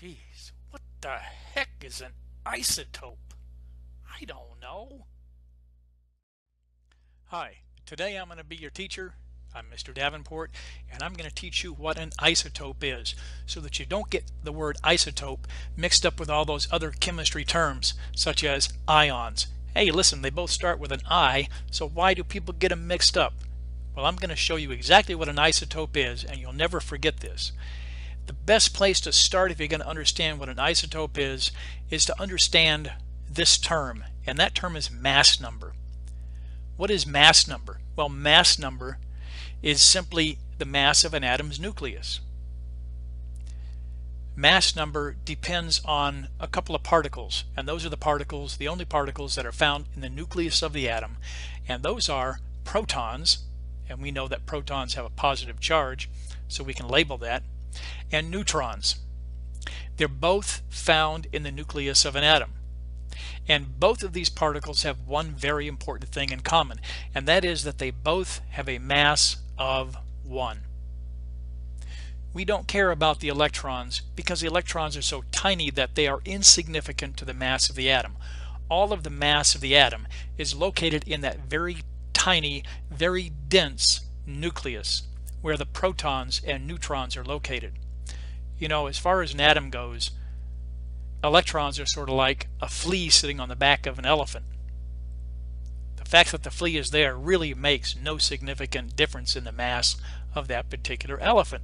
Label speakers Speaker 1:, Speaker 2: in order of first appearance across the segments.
Speaker 1: Jeez, what the heck is an isotope? I don't know. Hi, today I'm going to be your teacher. I'm Mr. Davenport, and I'm going to teach you what an isotope is so that you don't get the word isotope mixed up with all those other chemistry terms, such as ions. Hey, listen, they both start with an I, so why do people get them mixed up? Well, I'm going to show you exactly what an isotope is, and you'll never forget this. The best place to start if you're going to understand what an isotope is, is to understand this term, and that term is mass number. What is mass number? Well, mass number is simply the mass of an atom's nucleus. Mass number depends on a couple of particles, and those are the particles, the only particles that are found in the nucleus of the atom, and those are protons, and we know that protons have a positive charge, so we can label that, and neutrons. They're both found in the nucleus of an atom. And both of these particles have one very important thing in common, and that is that they both have a mass of 1. We don't care about the electrons because the electrons are so tiny that they are insignificant to the mass of the atom. All of the mass of the atom is located in that very tiny, very dense nucleus where the protons and neutrons are located you know, as far as an atom goes, electrons are sort of like a flea sitting on the back of an elephant. The fact that the flea is there really makes no significant difference in the mass of that particular elephant.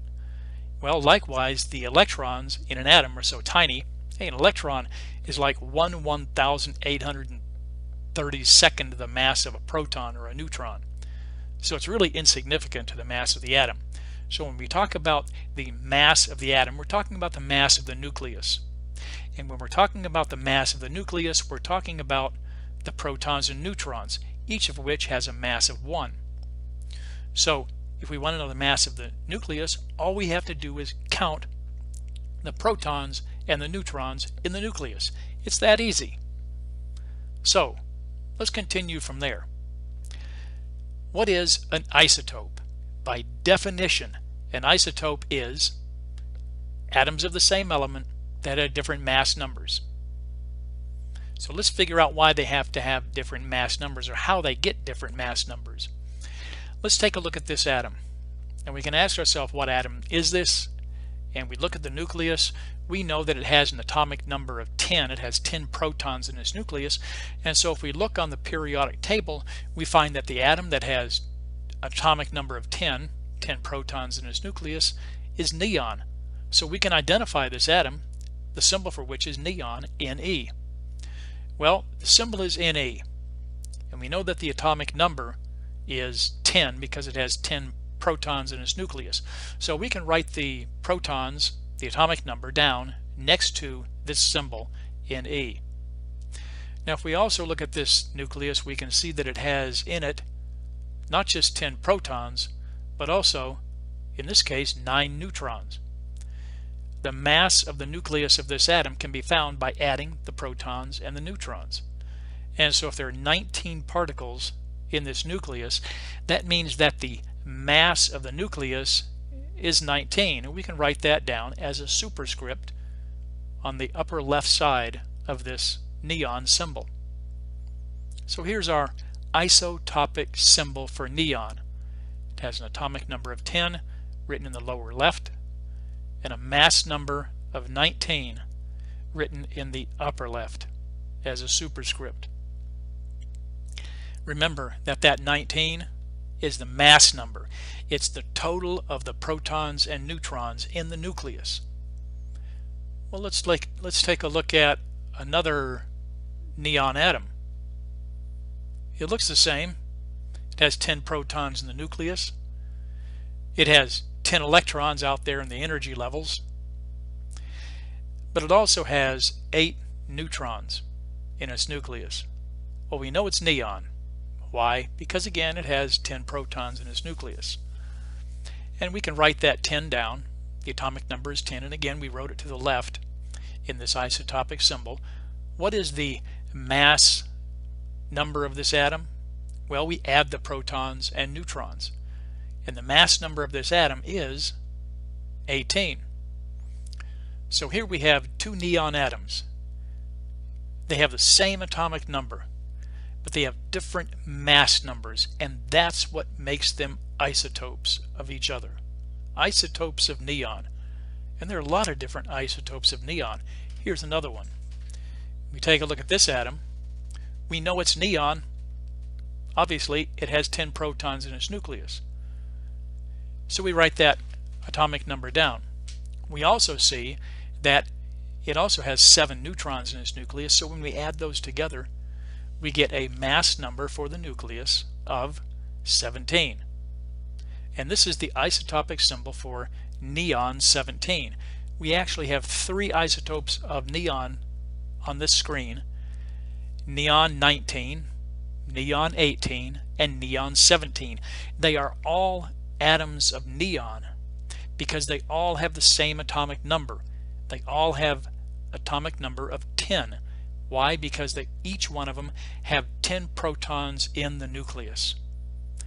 Speaker 1: Well, likewise, the electrons in an atom are so tiny. Hey, an electron is like 1 1,832nd the mass of a proton or a neutron. So it's really insignificant to the mass of the atom. So when we talk about the mass of the atom, we're talking about the mass of the nucleus. And when we're talking about the mass of the nucleus, we're talking about the protons and neutrons, each of which has a mass of 1. So if we want to know the mass of the nucleus, all we have to do is count the protons and the neutrons in the nucleus. It's that easy. So let's continue from there. What is an isotope? By definition, an isotope is atoms of the same element that have different mass numbers. So let's figure out why they have to have different mass numbers or how they get different mass numbers. Let's take a look at this atom. And we can ask ourselves what atom is this? And we look at the nucleus, we know that it has an atomic number of 10. It has 10 protons in its nucleus. And so if we look on the periodic table, we find that the atom that has atomic number of 10, 10 protons in its nucleus, is neon. So we can identify this atom, the symbol for which is neon, Ne. Well, the symbol is Ne. And we know that the atomic number is 10 because it has 10 protons in its nucleus. So we can write the protons, the atomic number, down next to this symbol in E. Now if we also look at this nucleus, we can see that it has in it not just 10 protons, but also, in this case, 9 neutrons. The mass of the nucleus of this atom can be found by adding the protons and the neutrons. And so if there are 19 particles in this nucleus, that means that the mass of the nucleus is 19. And we can write that down as a superscript on the upper left side of this neon symbol. So here's our isotopic symbol for neon. It has an atomic number of 10 written in the lower left and a mass number of 19 written in the upper left as a superscript. Remember that that 19 is the mass number. It's the total of the protons and neutrons in the nucleus. Well, let's, like, let's take a look at another neon atom. It looks the same. It has 10 protons in the nucleus. It has 10 electrons out there in the energy levels. But it also has 8 neutrons in its nucleus. Well, we know it's neon. Why? Because again, it has 10 protons in its nucleus. And we can write that 10 down. The atomic number is 10, and again, we wrote it to the left in this isotopic symbol. What is the mass number of this atom? Well, we add the protons and neutrons. And the mass number of this atom is 18. So here we have two neon atoms. They have the same atomic number, but they have different mass numbers, and that's what makes them isotopes of each other. Isotopes of neon. And there are a lot of different isotopes of neon. Here's another one. We take a look at this atom. We know it's neon. Obviously, it has 10 protons in its nucleus. So we write that atomic number down. We also see that it also has 7 neutrons in its nucleus, so when we add those together, we get a mass number for the nucleus of 17. And this is the isotopic symbol for neon 17. We actually have three isotopes of neon on this screen. Neon 19, neon 18, and neon 17. They are all atoms of neon because they all have the same atomic number. They all have atomic number of 10. Why? Because they, each one of them have 10 protons in the nucleus.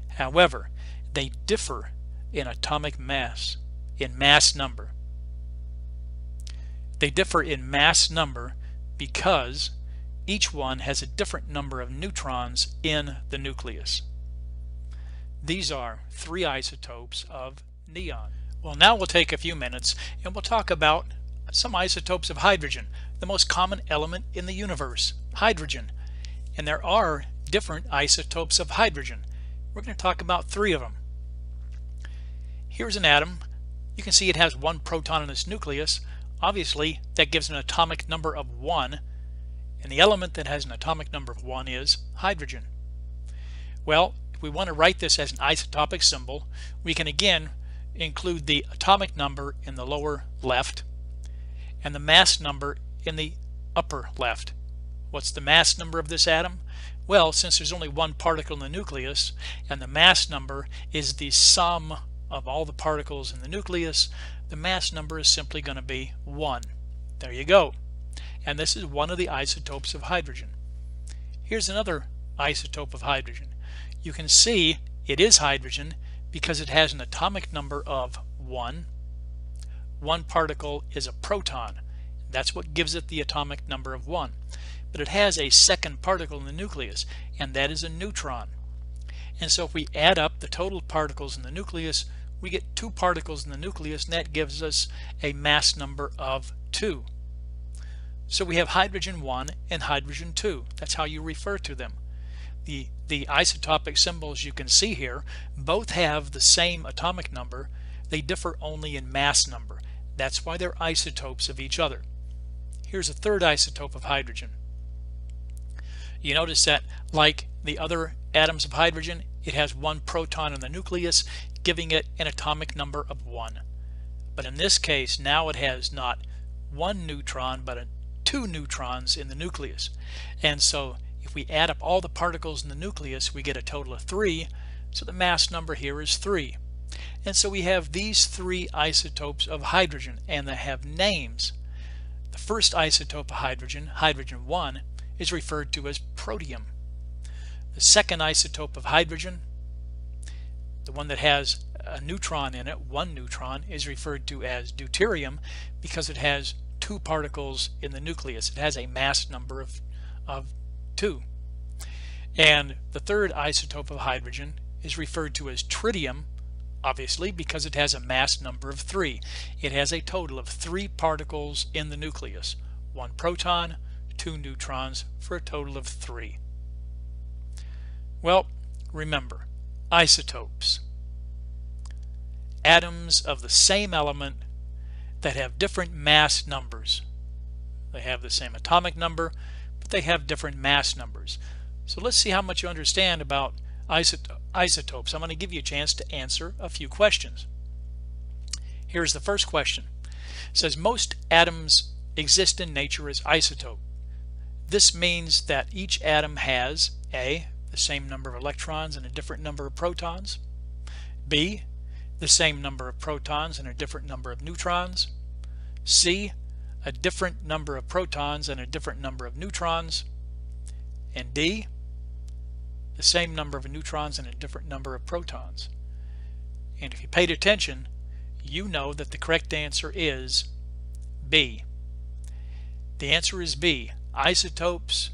Speaker 1: However, they differ in atomic mass, in mass number. They differ in mass number because each one has a different number of neutrons in the nucleus. These are three isotopes of neon. Well, now we'll take a few minutes and we'll talk about some isotopes of hydrogen, the most common element in the universe, hydrogen. And there are different isotopes of hydrogen. We're going to talk about three of them. Here's an atom. You can see it has one proton in its nucleus. Obviously, that gives an atomic number of 1. And the element that has an atomic number of 1 is hydrogen. Well, if we want to write this as an isotopic symbol, we can again include the atomic number in the lower left and the mass number in the upper left. What's the mass number of this atom? Well, since there's only one particle in the nucleus and the mass number is the sum of all the particles in the nucleus, the mass number is simply going to be 1. There you go. And this is one of the isotopes of hydrogen. Here's another isotope of hydrogen. You can see it is hydrogen because it has an atomic number of 1. One particle is a proton. That's what gives it the atomic number of 1. But it has a second particle in the nucleus, and that is a neutron. And so if we add up the total particles in the nucleus, we get two particles in the nucleus, and that gives us a mass number of 2. So we have hydrogen 1 and hydrogen 2. That's how you refer to them. The, the isotopic symbols you can see here both have the same atomic number. They differ only in mass number. That's why they're isotopes of each other. Here's a third isotope of hydrogen. You notice that like the other atoms of hydrogen, it has one proton in the nucleus, giving it an atomic number of 1. But in this case, now it has not one neutron, but a, two neutrons in the nucleus. And so if we add up all the particles in the nucleus, we get a total of 3. So the mass number here is 3. And so we have these three isotopes of hydrogen, and they have names. The first isotope of hydrogen, hydrogen 1, is referred to as protium. The second isotope of hydrogen, the one that has a neutron in it, one neutron, is referred to as deuterium because it has two particles in the nucleus. It has a mass number of, of two. And the third isotope of hydrogen is referred to as tritium, obviously because it has a mass number of three. It has a total of three particles in the nucleus, one proton, two neutrons, for a total of three. Well, remember, isotopes. Atoms of the same element that have different mass numbers. They have the same atomic number, but they have different mass numbers. So let's see how much you understand about isotopes. I'm going to give you a chance to answer a few questions. Here's the first question. It says most atoms exist in nature as isotope. This means that each atom has A the same number of electrons and a different number of protons. B, the same number of protons and a different number of neutrons. C, a different number of protons and a different number of neutrons. And D, the same number of neutrons and a different number of protons. And if you paid attention, you know that the correct answer is B. The answer is B. Isotopes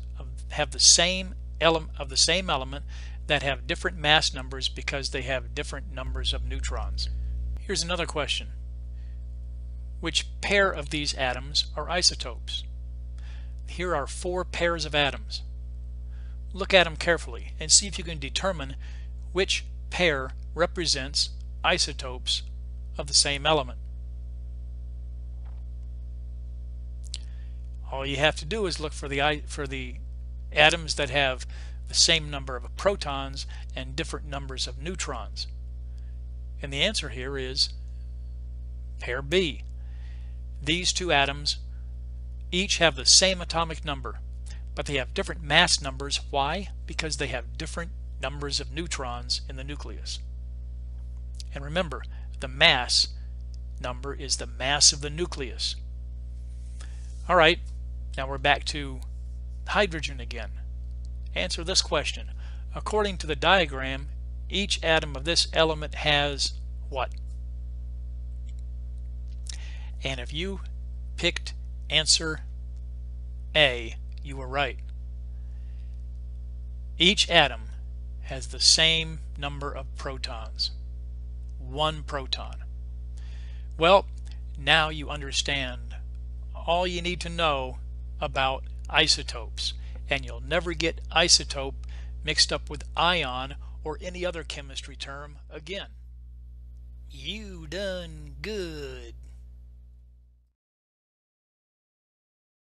Speaker 1: have the same element of the same element that have different mass numbers because they have different numbers of neutrons. Here's another question. Which pair of these atoms are isotopes? Here are four pairs of atoms. Look at them carefully and see if you can determine which pair represents isotopes of the same element. All you have to do is look for the for the atoms that have the same number of protons and different numbers of neutrons. And the answer here is pair B. These two atoms each have the same atomic number, but they have different mass numbers. Why? Because they have different numbers of neutrons in the nucleus. And remember, the mass number is the mass of the nucleus. All right, now we're back to hydrogen again. Answer this question. According to the diagram, each atom of this element has what? And if you picked answer A, you were right. Each atom has the same number of protons. One proton. Well, now you understand all you need to know about isotopes and you'll never get isotope mixed up with ion or any other chemistry term again. You done good.